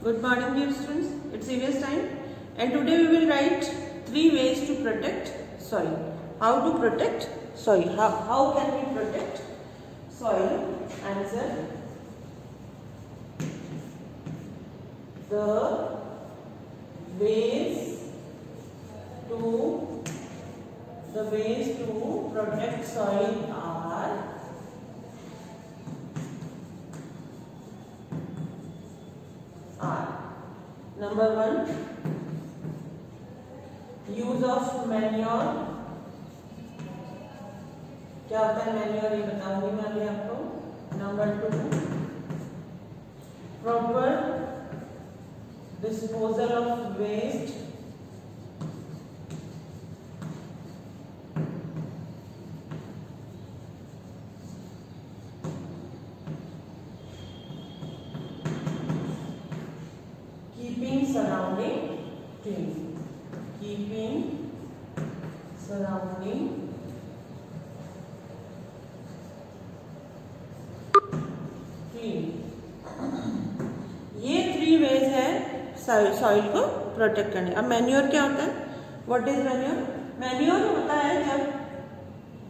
Good morning dear students, it's EVS time and today we will write three ways to protect soil. How to protect soil? How, how can we protect soil? Answer. The ways to the ways to protect soil are number 1 use of manure. क्या होता है manure ये बताऊँगी मैं अभी आपको। Number two proper disposal of waste clean ये three ways है सॉइल को प्रोटेक्ट करने। अब मैन्योर क्या होता है? व्हाट इज़ मैन्योर मैन्योर होता है जब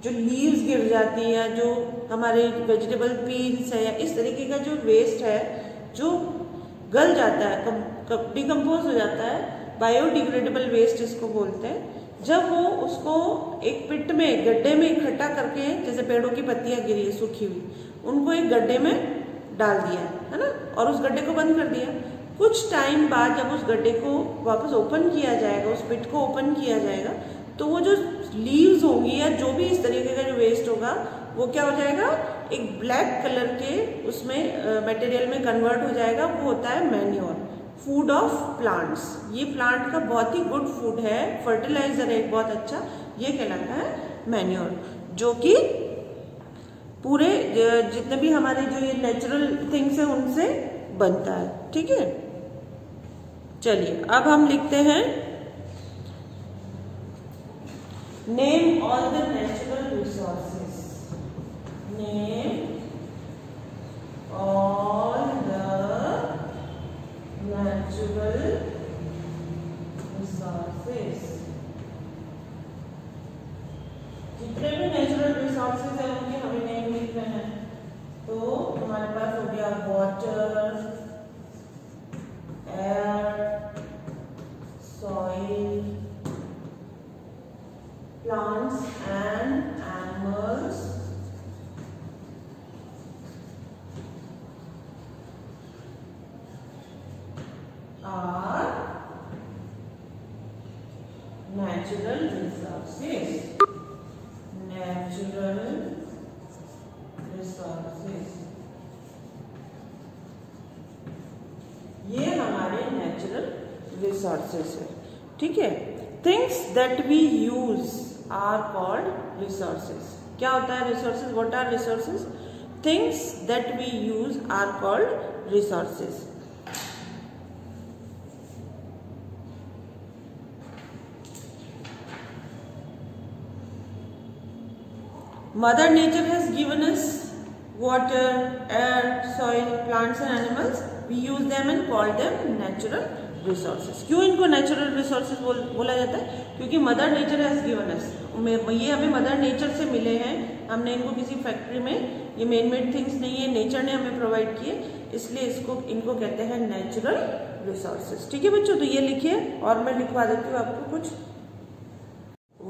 जो लीव्स गिर जाती है या जो हमारे वेजिटेबल पील्स है या इस तरीके का जो वेस्ट है, जो गल जाता है डिकम्पोज हो जाता है बायोडिग्रेडेबल वेस्ट इसको बोलते हैं, जब वो उसको एक पिट में, गड्ढे में इकट्ठा करके, जैसे पेड़ों की पत्तियाँ गिरी सूखी हुई, उनको एक गड्ढे में डाल दिया, है ना? और उस गड्ढे को बंद कर दिया। कुछ टाइम बाद जब उस गड्ढे को वापस ओपन किया जाएगा, उस पिट को ओपन किया जाएगा तो वो जो लीव्स होंगी या जो भी इस तरीके का जो वेस्ट होगा, वो क्या हो जाएगा? एक ब्लैक कलर के उसमें मटेरियल में कन्वर्ट हो जाएगा। वो होता है मैन्योर फ़ूड ऑफ़ प्लांट्स ये प्लांट का बहुत ही गुड फ़ूड है फर्टिलाइज़र है बहुत अच्छा ये कहलाता है मैन्योर जो कि पूरे जितने भी हमारे जो ये नेचुरल थिंग्स है, उनसे बनता है। ठीक है? चलिए, अब हम लिखते हैं। Name all the natural resources name all the natural resources जितने भी नेचुरल रिसोर्सेज है उनके हमें नेम लिखने हैं तो हमारे पास हो गया water air soil plants and animals are natural resources. Natural resources. ये हमारे नेचुरल रिसोर्सेस है। ठीक है? Things that we use are called resources क्या होता है resources what are resources things that we use are called resources Mother Nature has given us water, air, soil, plants and animals. We use them and call them natural resources क्यों इनको natural resources बोल, जाता है? क्योंकि mother nature has given us ये हमें mother nature से मिले हैं। हमने इनको किसी फैक्ट्री में ये मेन मेड थिंग्स नहीं है नेचर ने हमें प्रोवाइड किए। इसलिए इसको इनको कहते हैं नेचुरल रिसोर्सेज ठीक है बच्चों? तो ये लिखिए और मैं लिखवा देती हूँ आपको कुछ।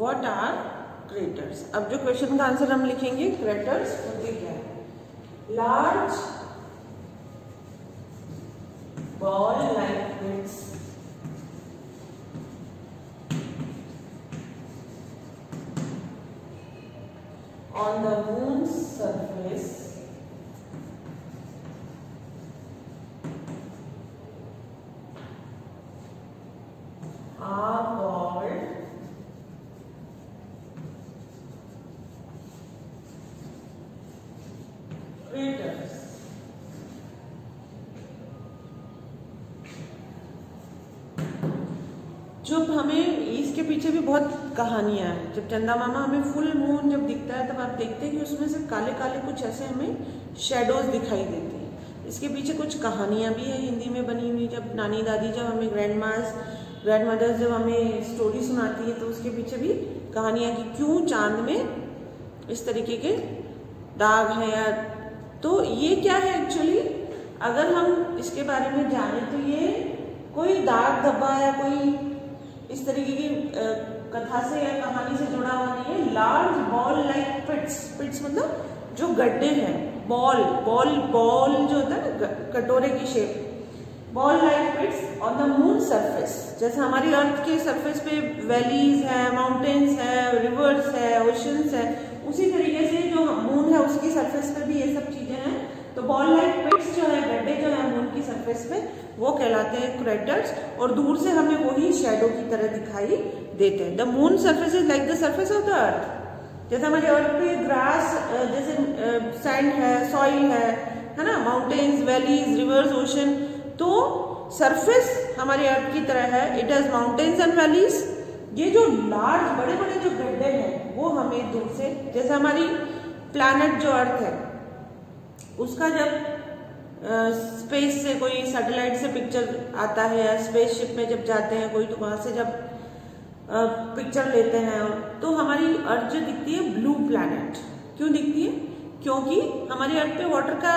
वॉट आर क्रेटर्स अब जो क्वेश्चन का आंसर हम लिखेंगे क्रेटर्स होते क्या है। Large bowl like this. On the moon's surface जब हमें इसके पीछे भी बहुत कहानियाँ हैं, जब चंदा मामा हमें फुल मून जब दिखता है, तब आप देखते हैं कि उसमें से काले काले कुछ ऐसे हमें शेडोज दिखाई देते हैं। इसके पीछे कुछ कहानियाँ भी है, हिंदी में बनी हुई, जब नानी दादी जब हमें ग्रैंड मास ग्रैंड मदर्स जब हमें स्टोरी सुनाती है तो उसके पीछे भी कहानियाँ कि क्यों चाँद में इस तरीके के दाग हैं या तो ये क्या है एक्चुअली अगर हम इसके बारे में जाने तो ये कोई दाग धब्बा या कोई इस तरीके की कथा से या कहानी से जुड़ा हुआ नहीं है। Large bowl like pits pits मतलब जो गड्ढे हैं बॉल बॉल बॉल जो होता है ना कटोरे की shape bowl like pits on the moon surface जैसे हमारी अर्थ के सरफेस पे वैलीज है माउंटेन्स है रिवर्स है ओशंस है, उसी तरीके से जो मून है, उसकी सरफेस पे भी ये सब चीज़ें हैं। तो बॉल लाइक पिट्स जो है, गड्ढे जो है मून की सरफेस पे वो कहलाते हैं क्रेटर्स और दूर से हमें वही शेडो की तरह दिखाई देते हैं। The moon surface is like the surface of the earth जैसे हमारे अर्थ पे ग्रास जैसे सैंड है सॉइल है है ना? माउंटेन्स वैलीज रिवर्स ओशन तो सरफेस हमारे अर्थ की तरह है। It has mountains and valleys ये जो लार्ज बड़े बड़े जो गड्ढे हैं, वो हमें दूर से, जैसे हमारी प्लानट जो अर्थ है उसका जब स्पेस से कोई सैटेलाइट से पिक्चर आता है या स्पेसशिप में जब जाते हैं कोई तो वहाँ से जब पिक्चर लेते हैं तो हमारी अर्थ जो दिखती है ब्लू प्लैनेट क्यों दिखती है? क्योंकि हमारे अर्थ पे वाटर का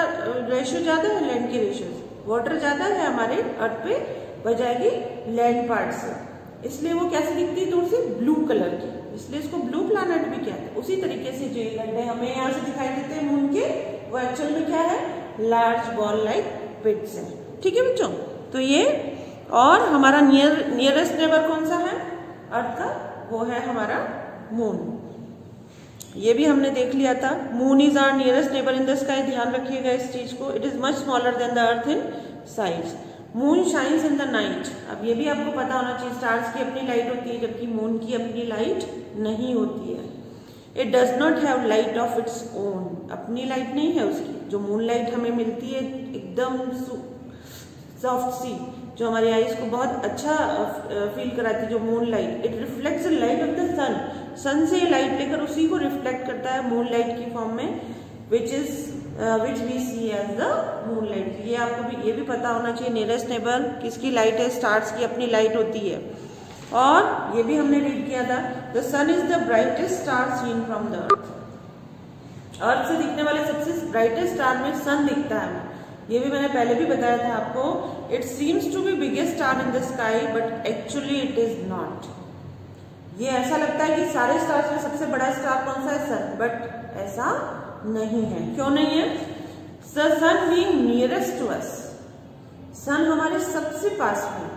रेशियो ज़्यादा है लैंड के रेशियो वाटर ज़्यादा है हमारे अर्थ पे, बजाय लैंड पार्ट से। इसलिए वो कैसे दिखती है दूर से? ब्लू कलर की। इसलिए इसको ब्लू प्लैनेट भी कहते हैं। उसी तरीके से जो गड्ढे हमें यहाँ से दिखाई देते हैं मून के वो एक्चुअल में क्या है लार्ज बॉल लाइक पिट्स है ठीक है बच्चों? तो ये, और हमारा नियर नियरेस्ट नेबर कौन सा है? अर्थ का, वो है हमारा मून ये भी हमने देख लिया था। Moon is our nearest neighbour in the sky ध्यान रखिएगा इस चीज़ को। It is much smaller than the earth in size moon shines in the night अब ये भी आपको पता होना चाहिए स्टार्स की अपनी लाइट होती है, जबकि मून की अपनी लाइट नहीं होती है। It does not have light of its own अपनी लाइट नहीं है उसकी। जो मून लाइट हमें मिलती है, एकदम सॉफ्ट सी, जो हमारी आईज को बहुत अच्छा फील कराती है, जो moon light it reflects light of the sun sun से लाइट लेकर उसी को रिफ्लेक्ट करता है मून लाइट की फॉर्म में which is which we see as the moon light ये आपको भी, ये भी पता होना चाहिए नियरेस्ट नेबर किसकी लाइट है स्टार्स की अपनी लाइट होती है। और ये भी हमने रीड किया था the sun is the brightest star seen from the earth earth से दिखने वाले सबसे ब्राइटेस्ट स्टार में सन दिखता है। ये भी मैंने पहले भी बताया था आपको। It seems to be biggest star in the sky but actually it is not ये ऐसा लगता है कि सारे स्टार्स में सबसे बड़ा स्टार कौन सा है? सन बट ऐसा नहीं है। क्यों नहीं है? Sun being nearest to us sun हमारे सबसे पास में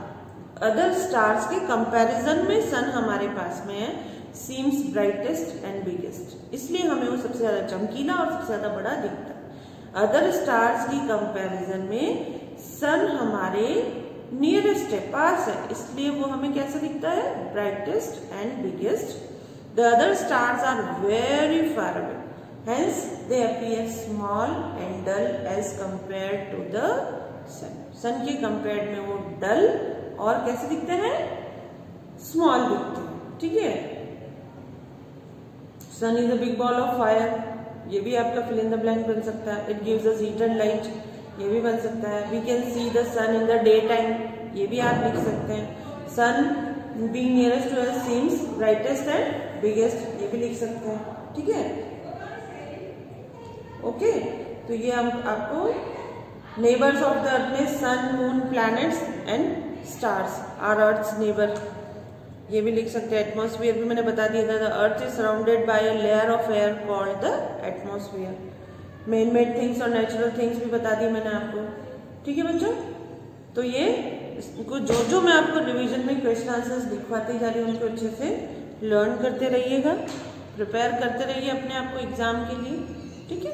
अदर स्टार्स के कंपैरिजन में सन हमारे पास में है सीम्स ब्राइटेस्ट एंड बिगेस्ट इसलिए हमें वो सबसे ज़्यादा चमकीला और सबसे ज़्यादा बड़ा दिखता है। अदर स्टार्स की कंपैरिजन में सन हमारे नियरेस्ट है, पास है। इसलिए वो हमें कैसा दिखता है? Brightest and biggest the other stars are very far away hence they appear small and dull as compared to the sun sun के कंपेयर में वो डल और कैसे दिखते हैं? स्मॉल दिखते हैं, ठीक है? Sun is a big ball of fire ये भी आपका फिल इन द ब्लैंक बन सकता है। It gives us heat and light ये भी बन सकता है। We can see the sun in the day time ये भी आप लिख सकते हैं। Sun being nearest to us seems brightest and biggest ये भी लिख सकते हैं, ठीक है? ओके तो ये हम आपको नेबर्स ऑफ़ द अर्थ में sun moon planets and stars are earth neighbour ये भी लिख सकते हैं एटमोसफियर भी मैंने बता दिया था the earth is surrounded by a layer of air called the atmosphere man made things और नेचुरल थिंग्स भी बता दी मैंने आपको। ठीक है बच्चों? तो ये इसको जो जो मैं आपको रिवीजन में क्वेश्चन आंसर्स लिखवाती जा रही हूँ, उनको अच्छे से लर्न करते रहिएगा प्रिपेयर करते रहिए अपने आप को एग्ज़ाम के लिए। ठीक है?